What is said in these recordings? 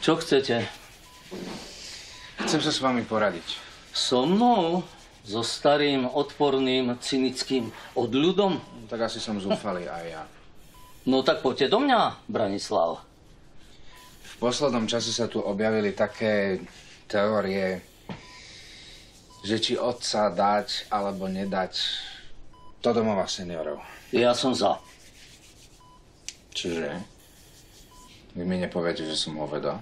Čo chcete? Chcem sa s vami poradiť. So mnou? So starým, odporným, cynickým odľudom? Tak asi som zúfalý aj ja. No tak poďte do mňa, Branislav. V poslednom čase sa tu objavili také teórie, že či otca dať alebo nedať do domova seniorov. Ja som za. Čiže vy mi nepoviete, že som hovedo.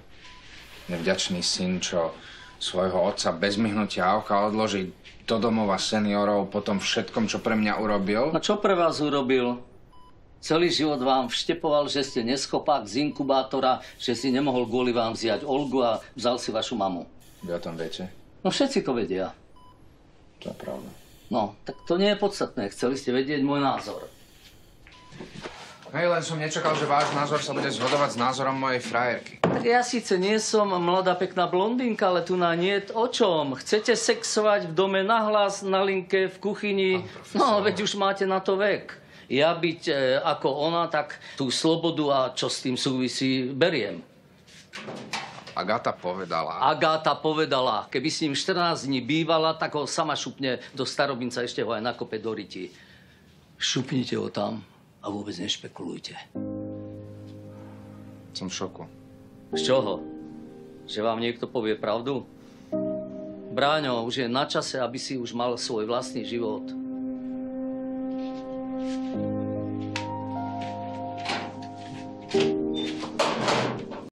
Nevďačný syn, čo svojho otca bez myhnutia oka odloží do domova seniorov po tom všetkom, čo pre mňa urobil. A čo pre vás urobil? Celý život vám vštepoval, že ste neschopák z inkubátora, že si nemohol kvôli vám vziať Olgu a vzal si vašu mamu. Vy o tom viete? No všetci to vedia. To je pravda. No, tak to nie je podstatné. Chceli ste vedieť môj názor. Hej, len som nečakal, že váš názor sa bude zhodovať s názorom mojej frajerky. Tak ja síce nie som mladá pekná blondínka, ale tu na nie o čom. Chcete sexovať v dome nahlas, na linke, v kuchyni? No, veď už máte na to vek. Ja byť e, ako ona, tak tú slobodu a čo s tým súvisí, beriem. Agata povedala. Agáta povedala, keby s ním 14 dní bývala, tak ho sama šupne do starobinca, ešte ho aj nakope do ryti. Šupnite ho tam a vôbec nešpekulujte. Som v šoku. Z čoho? Že vám niekto povie pravdu? Bráňo, už je na čase, aby si už mal svoj vlastný život.